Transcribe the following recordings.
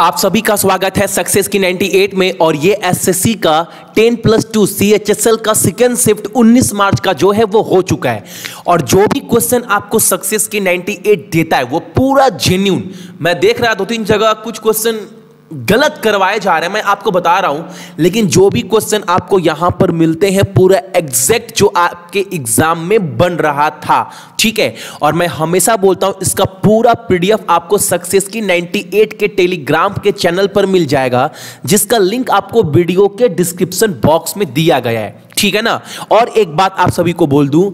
आप सभी का स्वागत है सक्सेस की 98 में और ये एसएससी का 10 प्लस टू सी का सेकेंड शिफ्ट 19 मार्च का जो है वो हो चुका है। और जो भी क्वेश्चन आपको सक्सेस की 98 देता है, वो पूरा जेन्यून मैं देख रहा दो तीन जगह कुछ क्वेश्चन गलत करवाए जा रहे हैं, मैं आपको बता रहा हूँ, लेकिन जो भी क्वेश्चन आपको यहाँ पर मिलते हैं, पूरा एग्जैक्ट जो आपके एग्ज़ाम में बन रहा था, ठीक है? और मैं हमेशा बोलता हूँ, इसका पूरा पीडीएफ आपको सक्सेस की 98 के टेलीग्राम के चैनल पर मिल जाएगा, जिसका लिंक आपको वीडियो के डिस्क्रिप्शन बॉक्स में दिया गया है, ठीक है ना? और एक बात आप सभी को बोल दूँ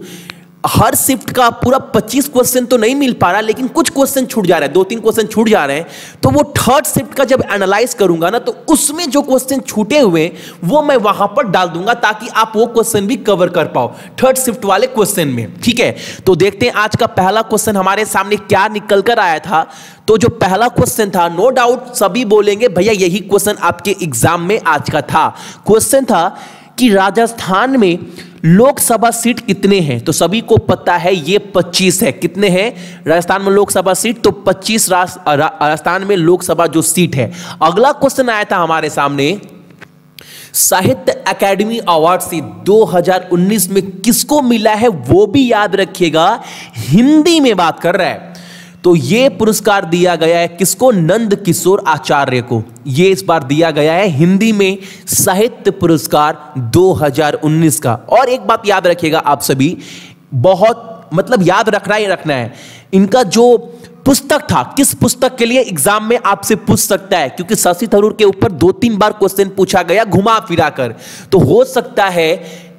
हर शिफ्ट का पूरा 25 क्वेश्चन तो नहीं मिल पा रहा, लेकिन कुछ क्वेश्चन छूट जा रहे हैं, दो तीन क्वेश्चन छूट जा रहे हैं तो वो थर्ड शिफ्ट का जब एनालाइज करूँगा ना तो उसमें जो क्वेश्चन छूटे हुए वो मैं वहाँ पर डाल दूँगा ताकि आप वो क्वेश्चन भी कवर कर पाओ थर्ड शिफ्ट वाले क्वेश्चन में, ठीक है? तो देखते हैं आज का पहला क्वेश्चन हमारे सामने क्या निकल कर आया था। तो जो पहला क्वेश्चन था नो डाउट सभी बोलेंगे, भैया, यही क्वेश्चन आपके एग्ज़ाम में आज का था। क्वेश्चन था कि राजस्थान में लोकसभा सीट कितने हैं? तो सभी को पता है ये 25 है। कितने हैं? राजस्थान में लोकसभा सीट तो 25 राजस्थान में लोकसभा जो सीट है। अगला क्वेश्चन आया था हमारे सामने। साहित्य अकेडमी अवार्ड से 2019 में किसको मिला है वो भी याद रखिएगा। हिंदी में बात कर रहा है। तो ये पुरस्कार दिया गया है किसको? नंद किशोर आचार्य को। ये इस बार दिया गया है हिंदी में साहित्य पुरस्कार 2019 का। और एक बात याद रखिएगा आप सभी, बहुत मतलब याद रखना ही रखना है, इनका जो पुस्तक था, किस पुस्तक के लिए एग्ज़ाम में आपसे पूछ सकता है? क्योंकि शशि थरूर के ऊपर दो तीन बार क्वेश्चन पूछा गया, घुमा फिरा कर। तो हो सकता है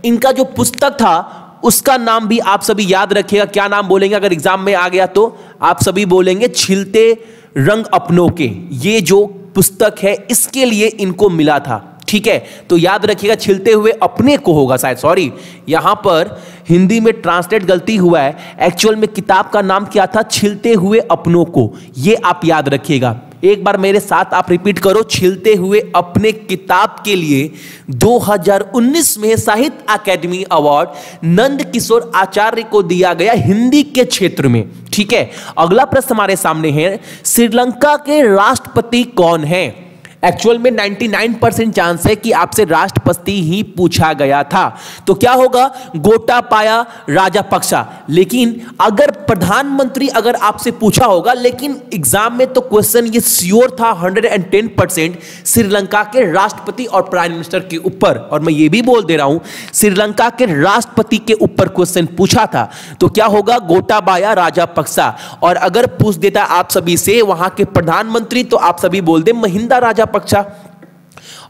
इनका जो पुस्तक था उसका नाम भी आप सभी याद रखिएगा। क्या नाम बोलेंगे? अगर एग्ज़ाम में आ गया तो आप सभी बोलेंगे, छिलते रंग अपनों के। ये जो पुस्तक है, इसके लिए इनको मिला था। ठीक है? तो याद रखिएगा, छिलते हुए अपने को होगा शायद। सॉरी यहाँ पर हिंदी में ट्रांसलेट गलती हुआ है। एक्चुअल में किताब का नाम क्या था? छिलते हुए अपनों को। ये आप याद रखिएगा। एक बार मेरे साथ आप रिपीट करो, छिलते हुए अपने किताब के लिए 2019 में साहित्य अकेडमी अवार्ड नंद किशोर आचार्य को दिया गया हिंदी के क्षेत्र में। ठीक है? अगला प्रश्न हमारे सामने है, श्रीलंका के राष्ट्रपति कौन है? एक्चुअल में 99 परसेंट चांस है कि आपसे राष्ट्रपति ही पूछा गया था। तो क्या होगा? गोटा पाया राजा पक्षा। लेकिन अगर प्रधानमंत्री अगर आपसे पूछा होगा, लेकिन एग्ज़ाम में तो क्वेश्चन ये श्योर था 110 परसेंट श्रीलंका के राष्ट्रपति और प्राइम मिनिस्टर के ऊपर। और मैं ये भी बोल दे रहा हूँ, श्रीलंका के राष्ट्रपति के ऊपर क्वेश्चन पूछा था तो क्या होगा? गोटाबाया राजा पक्षा। और अगर पूछ देता आप सभी से, वहाँ के प्रधानमंत्री तो आप सभी बोल दे, महिंदा राजा पक्षा।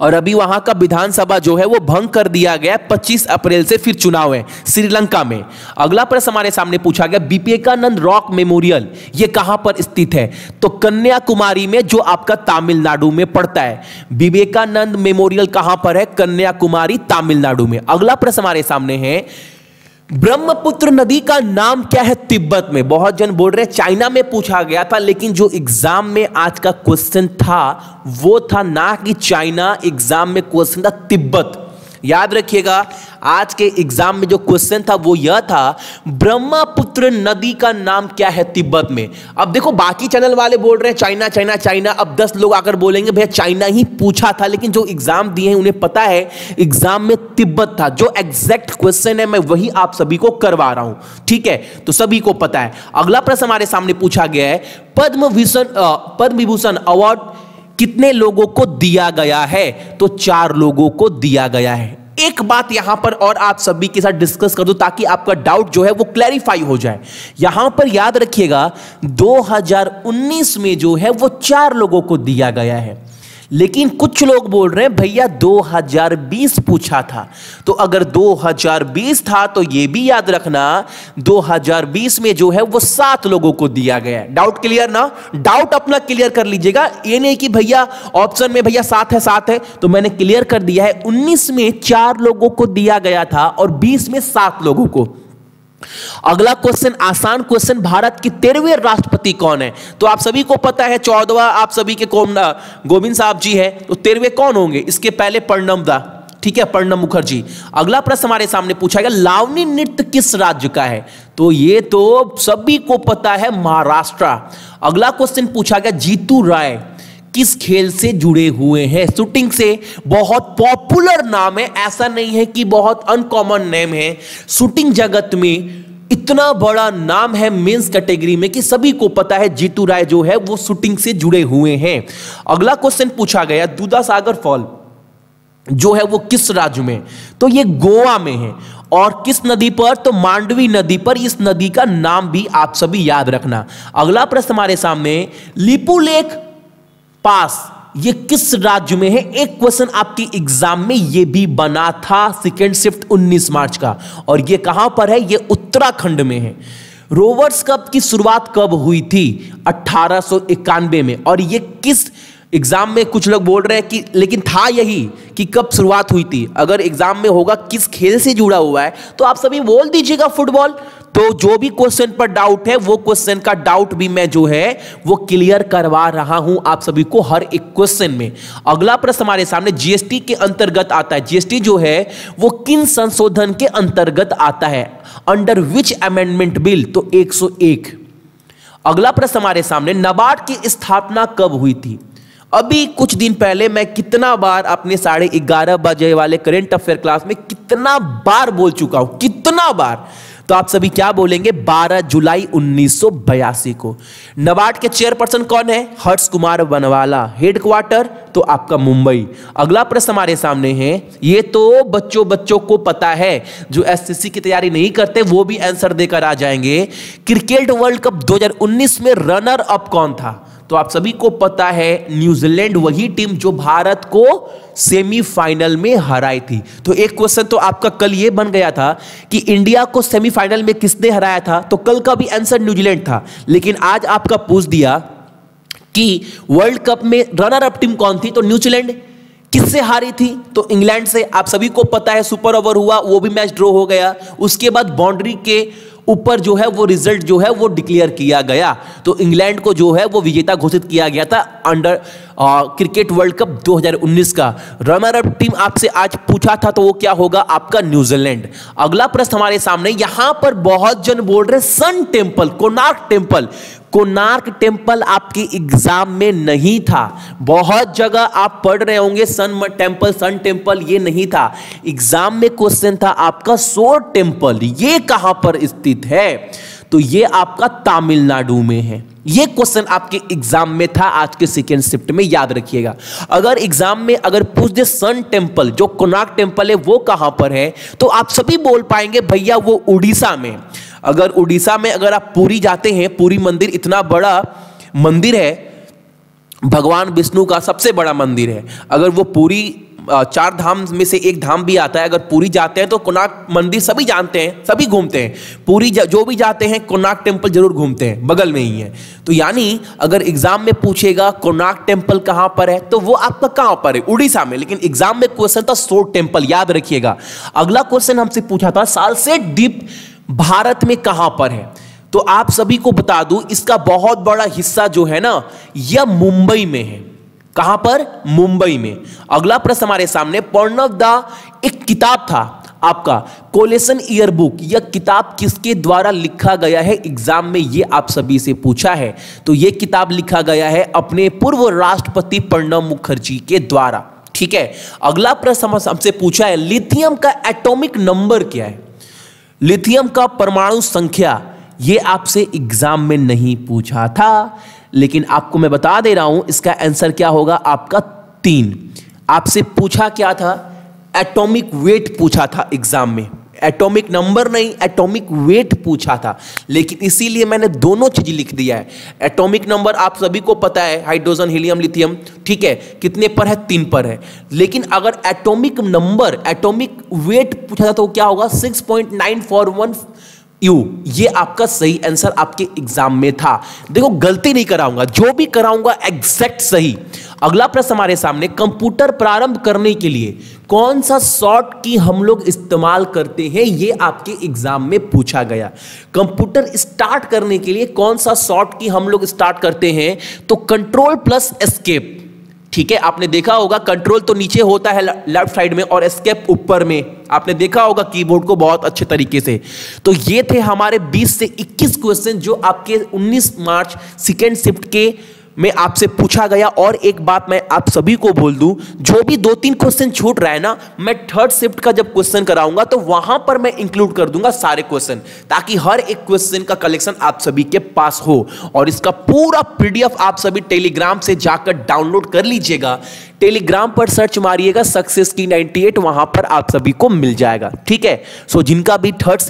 और अभी वहाँ का विधानसभा जो है, वो भंग कर दिया गया 25 अप्रैल से फिर चुनाव है श्रीलंका में। अगला प्रश्न हमारे सामने पूछा गया, विवेकानंद रॉक मेमोरियल, ये कहाँ पर स्थित है? तो कन्याकुमारी में, जो आपका तमिलनाडु में पड़ता है। विवेकानंद मेमोरियल कहाँ पर है? कन्याकुमारी, तमिलनाडु में। अगला प्रश्न हमारे सामने है ब्रह्मपुत्र नदी का नाम क्या है तिब्बत में? बहुत जन बोल रहे हैं, चाइना में पूछा गया था, लेकिन जो एग्ज़ाम में आज का क्वेश्चन था, वो था ना कि चाइना एग्ज़ाम में क्वेश्चन था, तिब्बत। याद रखिएगा, आज के एग्ज़ाम में जो क्वेश्चन था वो यह था, ब्रह्मपुत्र नदी का नाम क्या है तिब्बत में? अब देखो, बाकी चैनल वाले बोल रहे हैं, चाइना चाइना चाइना। अब दस लोग आकर बोलेंगे, भैया, चाइना ही पूछा था, लेकिन जो एग्ज़ाम दिए हैं, उन्हें पता है, एग्ज़ाम में तिब्बत था। जो एग्जैक्ट क्वेश्चन है, मैं वही आप सभी को करवा रहा हूँ, ठीक है? तो सभी को पता है। अगला प्रश्न हमारे सामने पूछा गया है पद्म भूषण पद्म विभूषण अवार्ड कितने लोगों को दिया गया है? तो चार लोगों को दिया गया है। एक बात यहाँ पर और आप सभी के साथ डिस्कस कर दो ताकि आपका डाउट जो है वो क्लैरिफाई हो जाए। यहाँ पर याद रखिएगा 2019 में जो है वो चार लोगों को दिया गया है। लेकिन कुछ लोग बोल रहे हैं, भैया 2020 पूछा था। तो अगर 2020 था तो यह भी याद रखना 2020 में जो है, वो सात लोगों को दिया गया है। डाउट क्लियर ना? डाउट अपना क्लियर कर लीजिएगा। ये नहीं कि, भैया ऑप्शन में, भैया, सात है सात है। तो मैंने क्लियर कर दिया है 19 में चार लोगों को दिया गया था और 20 में सात लोगों को। अगला क्वेश्चन आसान क्वेश्चन भारत की तेरहवें राष्ट्रपति कौन है? तो आप सभी को पता है, चौदवा आप सभी के गोविंद साहब जी है तो तेरहवे कौन होंगे? इसके पहले प्रणम दा, ठीक है, प्रणब मुखर्जी। अगला प्रश्न हमारे सामने पूछा गया लावनी नृत्य किस राज्य का है? तो ये तो सभी को पता है, महाराष्ट्र। अगला क्वेश्चन पूछा गया, जीतू राय। किस खेल से जुड़े हुए हैं? शूटिंग से बहुत पॉपुलर नाम है। ऐसा नहीं है कि बहुत अनकॉमन नेम है। शूटिंग जगत में इतना बड़ा नाम है मेंस कैटेगरी में कि सभी को पता है जीतू राय जो है वो शूटिंग से जुड़े हुए हैं। अगला क्वेश्चन पूछा गया दूधा सागर फॉल जो है वो किस राज्य में? तो ये गोवा में है। और किस नदी पर? तो मांडवी नदी पर। इस नदी का नाम भी आप सभी याद रखना। अगला प्रश्न हमारे सामने, लिपू लेक पास, ये किस राज्य में है? एक क्वेश्चन आपके एग्ज़ाम में ये भी बना था सेकेंड शिफ्ट 19 मार्च का। और ये कहाँ पर है? ये उत्तराखंड में है। रोवर्स कप की शुरुआत कब हुई थी? अठारह में। और ये किस एग्ज़ाम में कुछ लोग बोल रहे हैं कि, लेकिन था यही कि कब शुरुआत हुई थी। अगर एग्ज़ाम में होगा, किस खेल से जुड़ा हुआ है? तो आप सभी बोल दीजिएगा फुटबॉल तो जो भी क्वेश्चन पर डाउट है, वो क्वेश्चन का डाउट भी मैं जो है, वो क्लियर करवा रहा हूँ आप सभी को हर एक क्वेश्चन में। अगला प्रश्न हमारे सामने जीएसटी के अंतर्गत आता है। जीएसटी जो है, वो किन संशोधन के अंतर्गत आता है? अंडर विच अमेंडमेंट बिल तो 101 अगला प्रश्न हमारे सामने नबार्ड की स्थापना कब हुई थी? अभी कुछ दिन पहले मैं कितना बार अपने साढ़े ग्यारह बजे वाले करेंट अफेयर क्लास में कितना बार बोल चुका हूँ, कितना बार? तो आप सभी क्या बोलेंगे? 12 जुलाई 1982 को। नबार्ड के चेयरपर्सन कौन है? हर्ष कुमार बनवाला, हेडक्वार्टर तो आपका मुंबई। अगला प्रश्न हमारे सामने है, ये तो बच्चों बच्चों को पता है, जो एसएससी की तैयारी नहीं करते, वो भी आंसर देकर आ जाएँगे। क्रिकेट वर्ल्ड कप 2019 में रनर अप कौन था? तो आप सभी को पता है, न्यूजीलैंड वही टीम जो भारत को सेमीफाइनल में हराई थी। तो एक क्वेश्चन तो आपका कल ये बन गया था कि इंडिया को सेमीफाइनल में किसने हराया था? तो कल का भी आंसर न्यूजीलैंड था। लेकिन आज आपका पूछ दिया कि वर्ल्ड कप में रनर अप टीम कौन थी? तो न्यूजीलैंड किससे हारी थी? तो इंग्लैंड से। आप सभी को पता है, सुपर ओवर हुआ, वो भी मैच ड्रॉ हो गया। उसके बाद बाउंड्री के ऊपर जो है वो रिज़ल्ट जो है वो डिक्लेयर किया गया। तो इंग्लैंड को जो है वो विजेता घोषित किया गया था अंडर क्रिकेट वर्ल्ड कप 2019 का। रनर अप टीम आपसे आज पूछा था तो वो क्या होगा? आपका न्यूजीलैंड। अगला प्रश्न हमारे सामने, यहाँ पर बहुत जन बोल रहे sun temple Konark temple. Konark temple आपके एग्ज़ाम में नहीं था। बहुत जगह आप पढ़ रहे होंगे, सन टेंपल सन टेंपल ये नहीं था। एग्ज़ाम में क्वेश्चन था, आपका सोर टेंपल ये कहाँ पर स्थित है? तो ये आपका तमिलनाडु में है। ये क्वेश्चन आपके एग्ज़ाम में था, आज के सेकेंड शिफ्ट में, याद रखिएगा। अगर एग्ज़ाम में अगर पूछ दे सन टेंपल जो कोनार्क टेंपल है, वो कहाँ पर है तो आप सभी बोल पाएँगे, भैया, वो उड़ीसा में अगर उड़ीसा में अगर आप पूरी जाते हैं, पूरी मंदिर इतना बड़ा मंदिर है, भगवान विष्णु का सबसे बड़ा मंदिर है। अगर वो पूरी चार धाम में से एक धाम भी आता है, अगर पूरी जाते हैं तो कोनाक मंदिर सभी जानते हैं, सभी घूमते हैं। पूरी जो भी जाते हैं कोनाक टेंपल ज़रूर घूमते हैं, बगल में ही है। तो यानी अगर एग्ज़ाम में पूछेगा कोनाक टेंपल कहाँ पर है तो वो आपका कहाँ पर है? उड़ीसा में। लेकिन एग्ज़ाम में क्वेश्चन था सोर टेंपल याद रखिएगा। अगला क्वेश्चन हमसे पूछा था, साल से डीप भारत में कहाँ पर है? तो आप सभी को बता दूँ, इसका बहुत बड़ा हिस्सा जो है ना, यह मुंबई में है। कहाँ पर? मुंबई में। अगला प्रश्न हमारे सामने पर्णव दा, एक किताब था आपका कोलेशन ईयरबुक यह किताब किसके द्वारा लिखा गया है? एग्ज़ाम में यह आप सभी से पूछा है। तो यह किताब लिखा गया है अपने पूर्व राष्ट्रपति प्रणब मुखर्जी के द्वारा। ठीक है? अगला प्रश्न हमसे पूछा है लिथियम का एटॉमिक नंबर क्या है? लिथियम का परमाणु संख्या ये आपसे एग्ज़ाम में नहीं पूछा था, लेकिन आपको मैं बता दे रहा हूँ, इसका आंसर क्या होगा आपका तीन। आपसे पूछा क्या था? एटॉमिक वेट पूछा था एग्ज़ाम में। एटॉमिक नंबर नहीं एटॉमिक वेट पूछा था। लेकिन इसीलिए मैंने दोनों चीज़ लिख दिया है। एटॉमिक नंबर आप सभी को पता है हाइड्रोजन हीलियम लिथियम ठीक है? कितने पर है? तीन पर है। लेकिन अगर एटॉमिक नंबर एटॉमिक वेट पूछा था तो क्या होगा? Six point nine four one U ये आपका सही आंसर आपके एग्ज़ाम में था। देखो, गलती नहीं कराऊँगा। जो भी कराऊँगा एग्जैक्ट सही। अगला प्रश्न हमारे सामने कंप्यूटर प्रारंभ करने के लिए कौन सा शॉर्ट की हम लोग इस्तेमाल करते हैं, ये आपके एग्ज़ाम में पूछा गया। कंप्यूटर स्टार्ट करने के लिए कौन सा शॉर्ट की हम लोग स्टार्ट करते हैं तो कंट्रोल प्लस एस्केप ठीक है, आपने देखा होगा कंट्रोल तो नीचे होता है लेफ़्ट साइड में और स्केप ऊपर में। आपने देखा होगा कीबोर्ड को बहुत अच्छे तरीके से। तो ये थे हमारे 20 से 21 क्वेश्चन जो आपके 19 मार्च सेकेंड शिफ्ट के में आपसे पूछा गया और एक बात मैं आप सभी को बोल दूँ, जो भी दो तीन क्वेश्चन छूट रहा है ना, मैं थर्ड शिफ्ट का जब क्वेश्चन कराऊँगा तो वहाँ पर मैं इंक्लूड कर दूँगा सारे क्वेश्चन ताकि हर एक क्वेश्चन का कलेक्शन आप सभी के पास हो। और इसका पूरा पीडीएफ आप सभी टेलीग्राम से जाकर डाउनलोड कर लीजिएगा। टेलीग्राम पर सर्च मारिएगा सक्सेस की 98 वहाँ पर आप सभी को मिल जाएगा। ठीक है? सो जिनका भी थर्ड